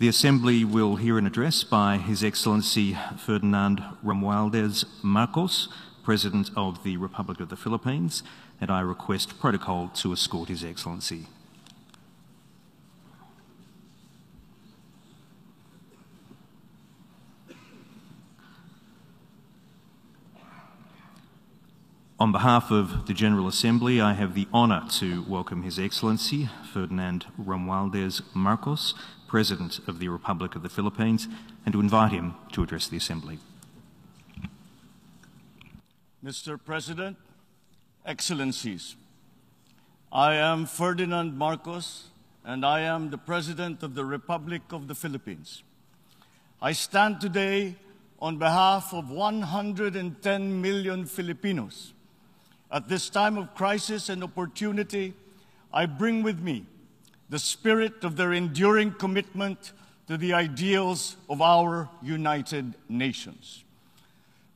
The Assembly will hear an address by His Excellency Ferdinand Romualdez Marcos, President of the Republic of the Philippines, and I request protocol to escort His Excellency. On behalf of the General Assembly, I have the honour to welcome His Excellency Ferdinand Romualdez Marcos, President of the Republic of the Philippines, and to invite him to address the Assembly. Mr. President, Excellencies, I am Ferdinand Marcos, and I am the President of the Republic of the Philippines. I stand today on behalf of 110 million Filipinos at this time of crisis and opportunity, I bring with me the spirit of their enduring commitment to the ideals of our United Nations.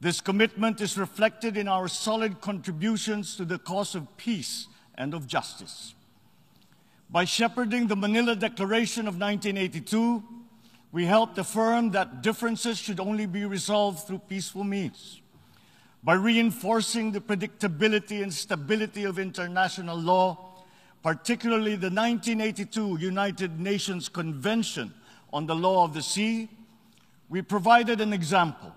This commitment is reflected in our solid contributions to the cause of peace and of justice. By shepherding the Manila Declaration of 1982, we helped affirm that differences should only be resolved through peaceful means by reinforcing the predictability and stability of international law, particularly the 1982 United Nations Convention on the Law of the Sea, we provided an example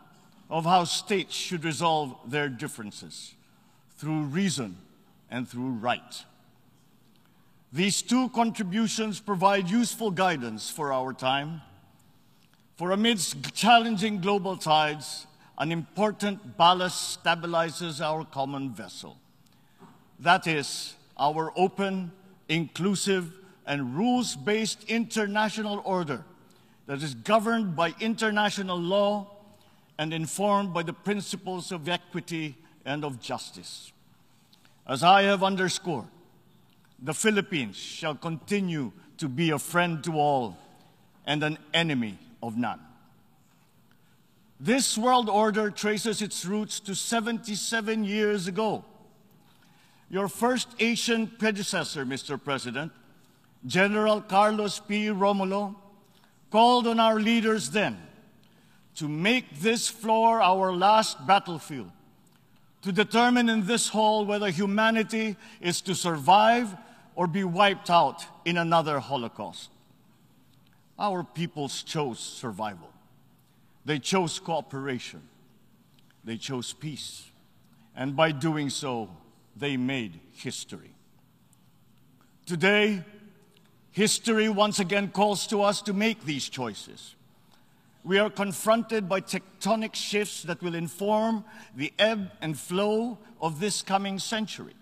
of how states should resolve their differences through reason and through right. These two contributions provide useful guidance for our time. For amidst challenging global tides, an important ballast stabilizes our common vessel. That is, our open, inclusive, and rules-based international order that is governed by international law and informed by the principles of equity and of justice. As I have underscored, the Philippines shall continue to be a friend to all and an enemy of none. This world order traces its roots to 77 years ago. Your first Asian predecessor, Mr. President, General Carlos P. Romulo, called on our leaders then to make this floor our last battlefield, to determine in this hall whether humanity is to survive or be wiped out in another Holocaust. Our peoples chose survival. They chose cooperation. They chose peace. And by doing so, they made history. Today, history once again calls to us to make these choices. We are confronted by tectonic shifts that will inform the ebb and flow of this coming century.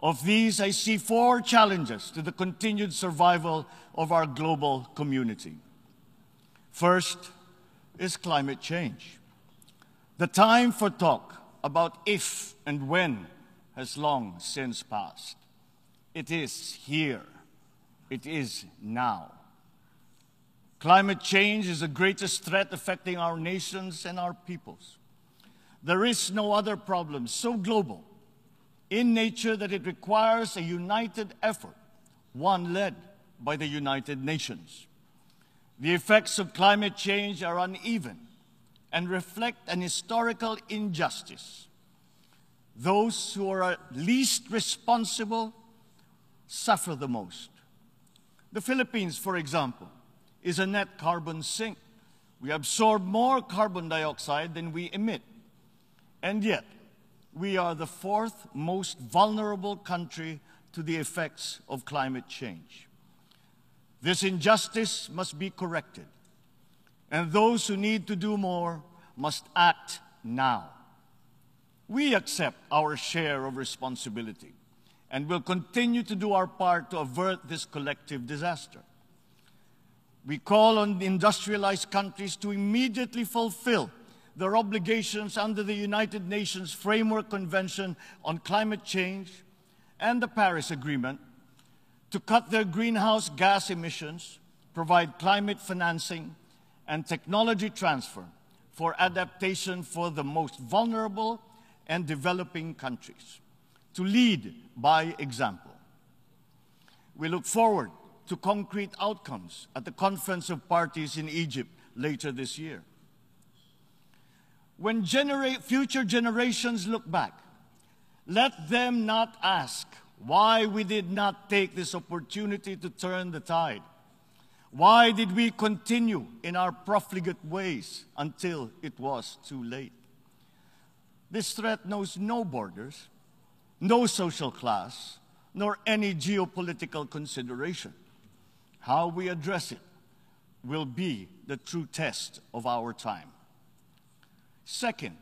Of these, I see four challenges to the continued survival of our global community. First, is climate change. The time for talk about if and when has long since passed. It is here. It is now. Climate change is the greatest threat affecting our nations and our peoples. There is no other problem so global in nature that it requires a united effort, one led by the United Nations. The effects of climate change are uneven and reflect an historical injustice. Those who are least responsible suffer the most. The Philippines, for example, is a net carbon sink. We absorb more carbon dioxide than we emit. And yet, we are the fourth most vulnerable country to the effects of climate change. This injustice must be corrected. And those who need to do more must act now. We accept our share of responsibility and will continue to do our part to avert this collective disaster. We call on industrialized countries to immediately fulfill their obligations under the United Nations Framework Convention on Climate Change and the Paris Agreement to cut their greenhouse gas emissions, provide climate financing, and technology transfer for adaptation for the most vulnerable and developing countries, to lead by example. We look forward to concrete outcomes at the Conference of Parties in Egypt later this year. When genera future generations look back, let them not ask why we did not take this opportunity to turn the tide. Why did we continue in our profligate ways until it was too late? This threat knows no borders, no social class, nor any geopolitical consideration. How we address it will be the true test of our time. Second,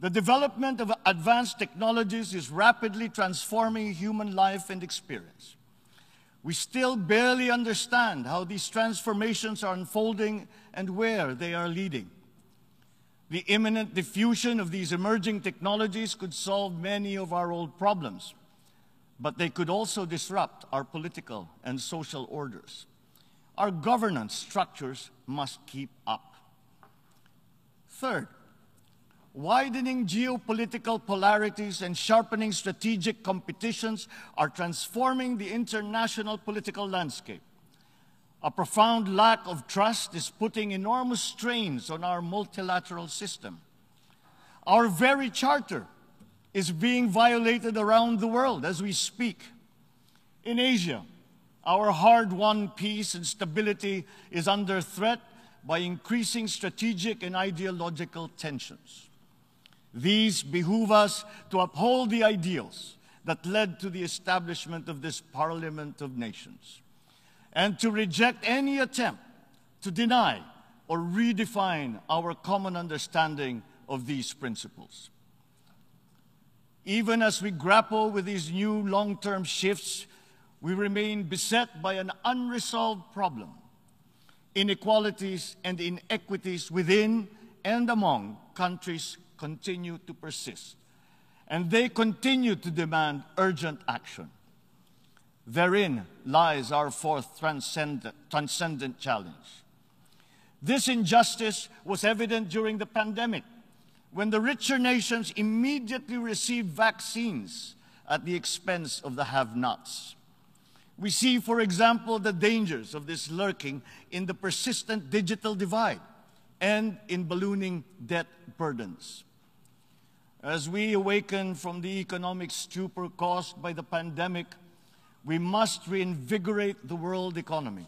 the development of advanced technologies is rapidly transforming human life and experience. We still barely understand how these transformations are unfolding and where they are leading. The imminent diffusion of these emerging technologies could solve many of our old problems, but they could also disrupt our political and social orders. Our governance structures must keep up. Third, widening geopolitical polarities and sharpening strategic competitions are transforming the international political landscape. A profound lack of trust is putting enormous strains on our multilateral system. Our very charter is being violated around the world as we speak. In Asia, our hard-won peace and stability is under threat by increasing strategic and ideological tensions. These behoove us to uphold the ideals that led to the establishment of this Parliament of Nations and to reject any attempt to deny or redefine our common understanding of these principles. Even as we grapple with these new long-term shifts, we remain beset by an unresolved problem, inequalities and inequities within and among countries continue to persist, and they continue to demand urgent action. Therein lies our fourth transcendent, transcendent challenge. This injustice was evident during the pandemic, when the richer nations immediately received vaccines at the expense of the have-nots. We see, for example, the dangers of this lurking in the persistent digital divide and in ballooning debt burdens. As we awaken from the economic stupor caused by the pandemic, we must reinvigorate the world economy.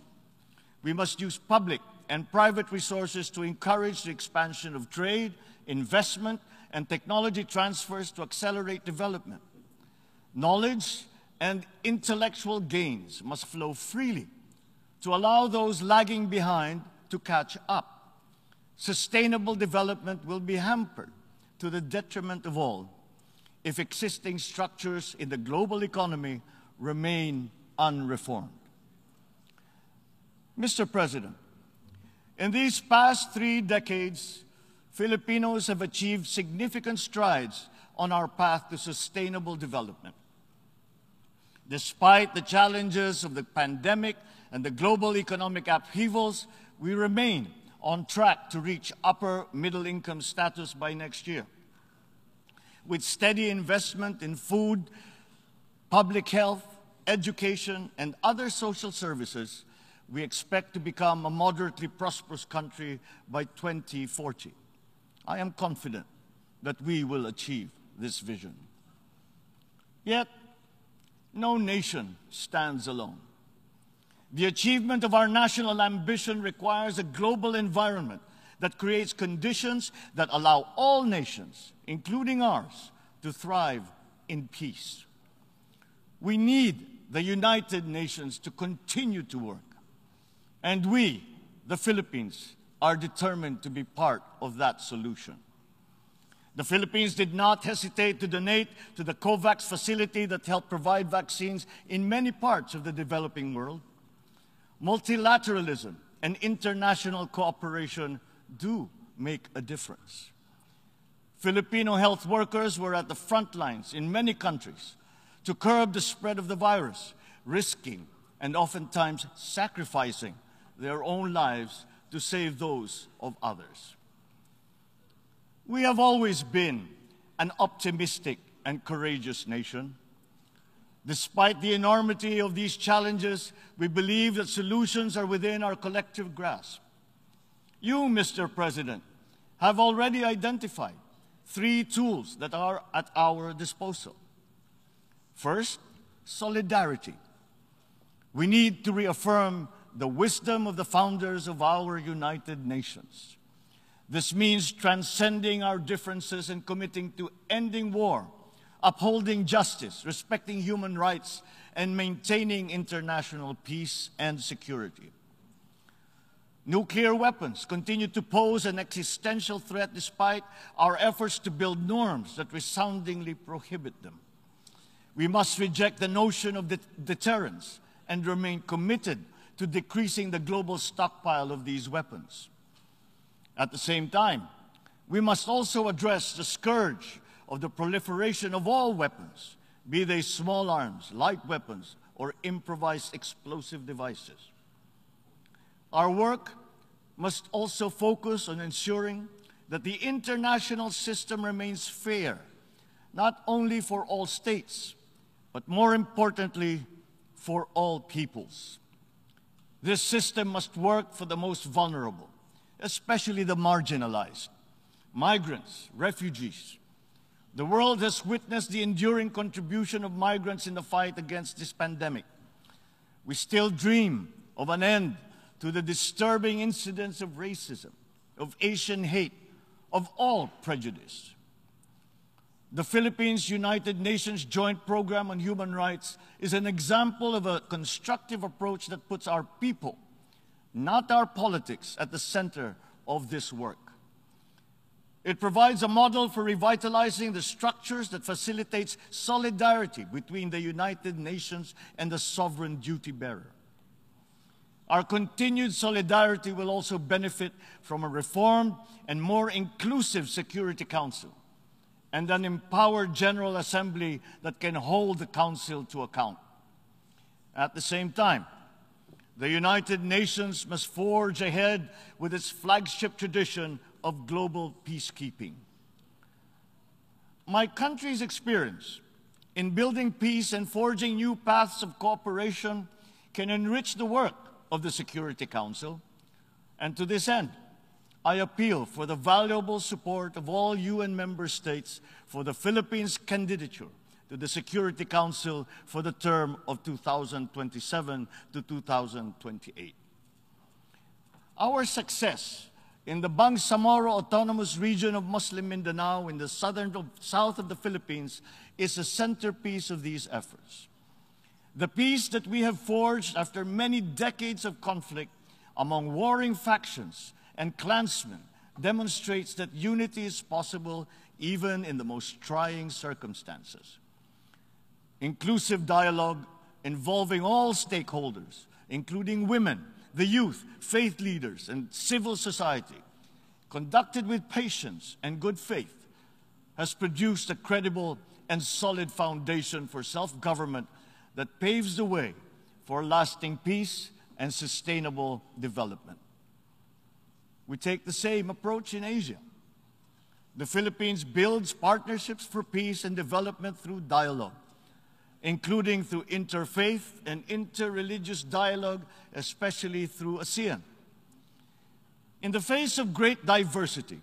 We must use public and private resources to encourage the expansion of trade, investment, and technology transfers to accelerate development. Knowledge and intellectual gains must flow freely to allow those lagging behind to catch up. Sustainable development will be hampered to the detriment of all if existing structures in the global economy remain unreformed. Mr. President, in these past three decades, Filipinos have achieved significant strides on our path to sustainable development. Despite the challenges of the pandemic and the global economic upheavals, we remain on track to reach upper middle income status by next year. With steady investment in food, public health, education, and other social services, we expect to become a moderately prosperous country by 2040. I am confident that we will achieve this vision. Yet, no nation stands alone. The achievement of our national ambition requires a global environment that creates conditions that allow all nations, including ours, to thrive in peace. We need the United Nations to continue to work. And we, the Philippines, are determined to be part of that solution. The Philippines did not hesitate to donate to the COVAX facility that helped provide vaccines in many parts of the developing world. Multilateralism and international cooperation do make a difference. Filipino health workers were at the front lines in many countries to curb the spread of the virus, risking and oftentimes sacrificing their own lives to save those of others. We have always been an optimistic and courageous nation. Despite the enormity of these challenges, we believe that solutions are within our collective grasp. You, Mr. President, have already identified three tools that are at our disposal. First, solidarity. We need to reaffirm the wisdom of the founders of our United Nations. This means transcending our differences and committing to ending war, upholding justice, respecting human rights, and maintaining international peace and security. Nuclear weapons continue to pose an existential threat despite our efforts to build norms that resoundingly prohibit them. We must reject the notion of deterrence and remain committed to decreasing the global stockpile of these weapons. At the same time, we must also address the scourge of the proliferation of all weapons, be they small arms, light weapons, or improvised explosive devices. Our work must also focus on ensuring that the international system remains fair, not only for all states, but more importantly, for all peoples. This system must work for the most vulnerable, especially the marginalized, migrants, refugees. The world has witnessed the enduring contribution of migrants in the fight against this pandemic. We still dream of an end to the disturbing incidents of racism, of Asian hate, of all prejudice. The Philippines United Nations Joint Program on Human Rights is an example of a constructive approach that puts our people, not our politics, at the center of this work. It provides a model for revitalizing the structures that facilitates solidarity between the United Nations and the sovereign duty bearer. Our continued solidarity will also benefit from a reformed and more inclusive Security Council and an empowered General Assembly that can hold the Council to account. At the same time, the United Nations must forge ahead with its flagship tradition of global peacekeeping. My country's experience in building peace and forging new paths of cooperation can enrich the work of the Security Council. And to this end, I appeal for the valuable support of all UN member states for the Philippines' candidature to the Security Council for the term of 2027 to 2028. Our success in the Bangsamoro Autonomous Region of Muslim Mindanao in the southern south of the Philippines is a centerpiece of these efforts. The peace that we have forged after many decades of conflict among warring factions and clansmen demonstrates that unity is possible even in the most trying circumstances. Inclusive dialogue involving all stakeholders, including women, the youth, faith leaders, and civil society, conducted with patience and good faith, has produced a credible and solid foundation for self-government that paves the way for lasting peace and sustainable development. We take the same approach in Asia. The Philippines builds partnerships for peace and development through dialogue, including through interfaith and interreligious dialogue, especially through ASEAN. In the face of great diversity,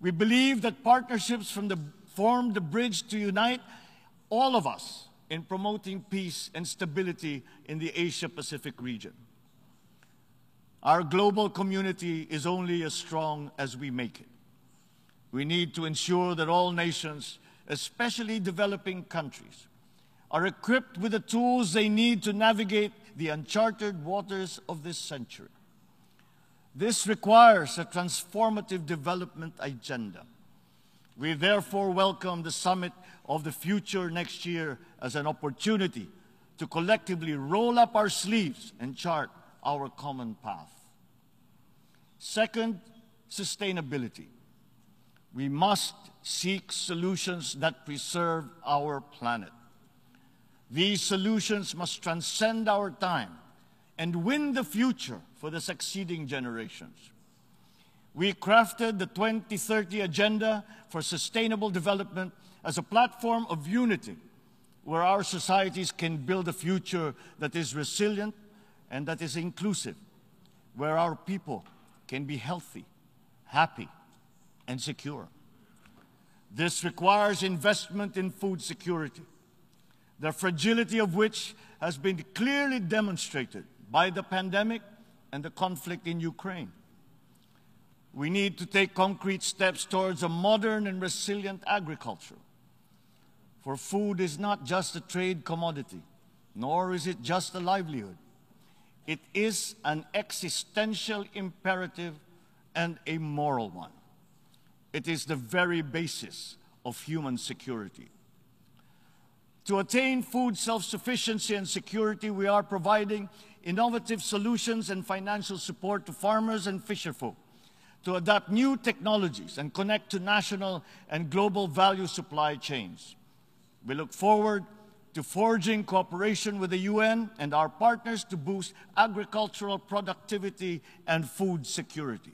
we believe that partnerships from the, form the bridge to unite all of us in promoting peace and stability in the Asia-Pacific region. Our global community is only as strong as we make it. We need to ensure that all nations, especially developing countries, are equipped with the tools they need to navigate the uncharted waters of this century. This requires a transformative development agenda. We therefore welcome the summit of the future next year as an opportunity to collectively roll up our sleeves and chart our common path. Second, sustainability. We must seek solutions that preserve our planet. These solutions must transcend our time and win the future for the succeeding generations. We crafted the 2030 Agenda for Sustainable Development as a platform of unity where our societies can build a future that is resilient and that is inclusive, where our people can be healthy, happy, and secure. This requires investment in food security, the fragility of which has been clearly demonstrated by the pandemic and the conflict in Ukraine. We need to take concrete steps towards a modern and resilient agriculture. For food is not just a trade commodity, nor is it just a livelihood. It is an existential imperative and a moral one. It is the very basis of human security. To attain food self-sufficiency and security, we are providing innovative solutions and financial support to farmers and fisherfolk to adapt new technologies and connect to national and global value supply chains. We look forward to forging cooperation with the UN and our partners to boost agricultural productivity and food security.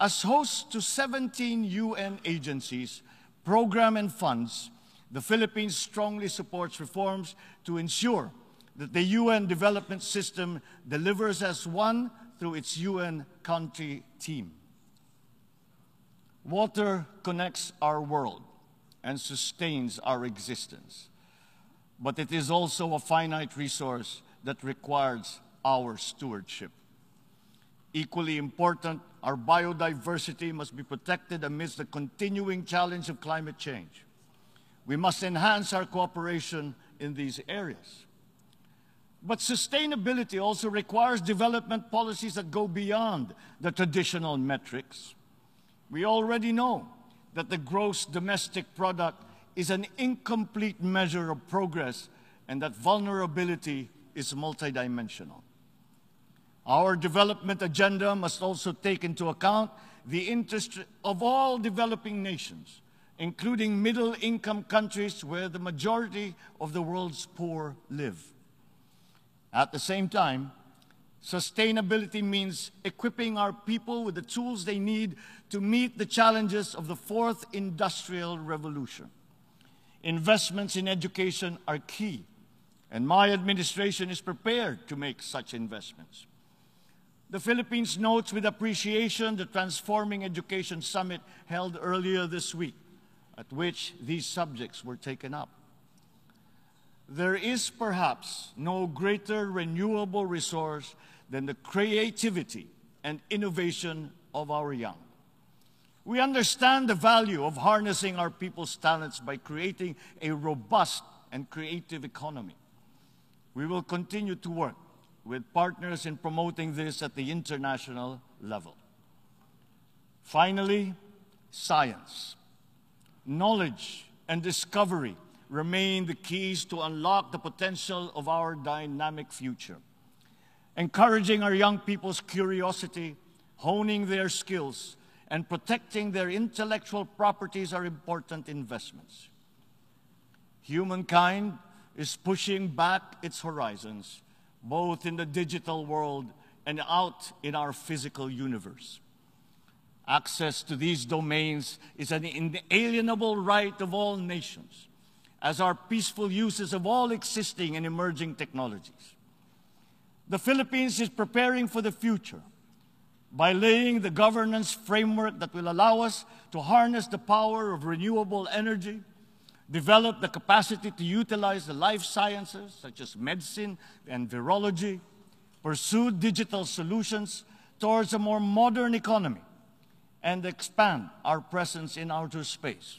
As host to 17 UN agencies, programs, and funds, the Philippines strongly supports reforms to ensure that the UN development system delivers as one through its UN country team. Water connects our world and sustains our existence, but it is also a finite resource that requires our stewardship. Equally important, our biodiversity must be protected amidst the continuing challenge of climate change. We must enhance our cooperation in these areas. But sustainability also requires development policies that go beyond the traditional metrics. We already know that the gross domestic product is an incomplete measure of progress and that vulnerability is multidimensional. Our development agenda must also take into account the interest of all developing nations, including middle-income countries where the majority of the world's poor live. At the same time, sustainability means equipping our people with the tools they need to meet the challenges of the fourth industrial revolution. Investments in education are key, and my administration is prepared to make such investments. The Philippines notes with appreciation the Transforming Education Summit held earlier this week, at which these subjects were taken up. There is perhaps no greater renewable resource than the creativity and innovation of our young. We understand the value of harnessing our people's talents by creating a robust and creative economy. We will continue to work with partners in promoting this at the international level. Finally, science. Knowledge and discovery remain the keys to unlock the potential of our dynamic future. Encouraging our young people's curiosity, honing their skills, and protecting their intellectual properties are important investments. Humankind is pushing back its horizons both in the digital world and out in our physical universe. Access to these domains is an inalienable right of all nations, as are peaceful uses of all existing and emerging technologies. The Philippines is preparing for the future by laying the governance framework that will allow us to harness the power of renewable energy develop the capacity to utilize the life sciences, such as medicine and virology, pursue digital solutions towards a more modern economy, and expand our presence in outer space.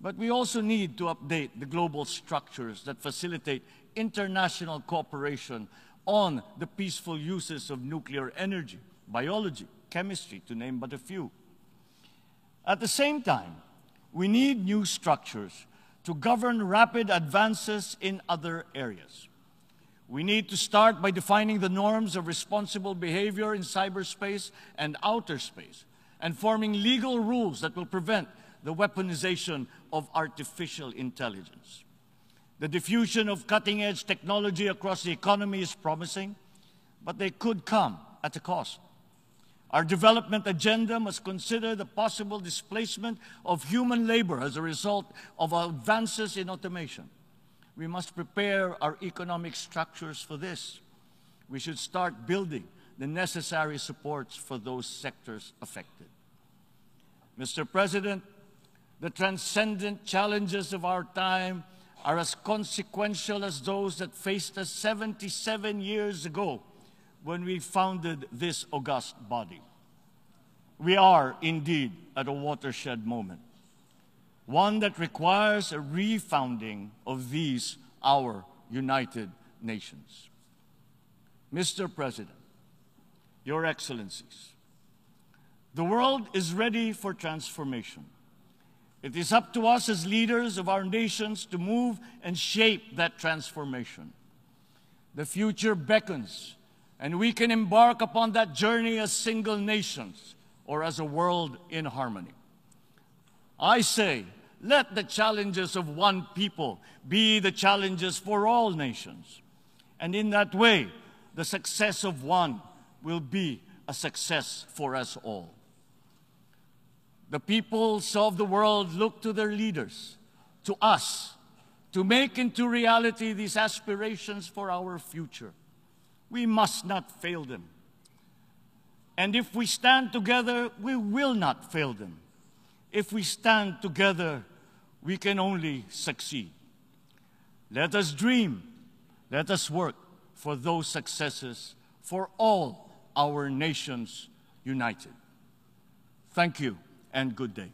But we also need to update the global structures that facilitate international cooperation on the peaceful uses of nuclear energy, biology, chemistry, to name but a few. At the same time, we need new structures to govern rapid advances in other areas. We need to start by defining the norms of responsible behavior in cyberspace and outer space and forming legal rules that will prevent the weaponization of artificial intelligence. The diffusion of cutting-edge technology across the economy is promising, but they could come at a cost. Our development agenda must consider the possible displacement of human labor as a result of advances in automation. We must prepare our economic structures for this. We should start building the necessary supports for those sectors affected. Mr. President, the transcendent challenges of our time are as consequential as those that faced us 77 years ago when we founded this august body. We are indeed at a watershed moment, one that requires a refounding of these, our United Nations. Mr. President, Your Excellencies, the world is ready for transformation. It is up to us as leaders of our nations to move and shape that transformation. The future beckons, and we can embark upon that journey as single nations or as a world in harmony. I say, let the challenges of one people be the challenges for all nations. And in that way, the success of one will be a success for us all. The peoples of the world look to their leaders, to us, to make into reality these aspirations for our future. We must not fail them. And if we stand together, we will not fail them. If we stand together, we can only succeed. Let us dream, let us work for those successes for all our nations united. Thank you and good day.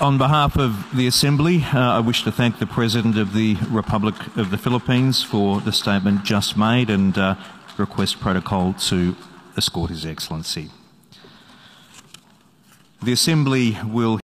On behalf of the Assembly, uh, I wish to thank the President of the Republic of the Philippines for the statement just made and uh, request protocol to escort His Excellency. The Assembly will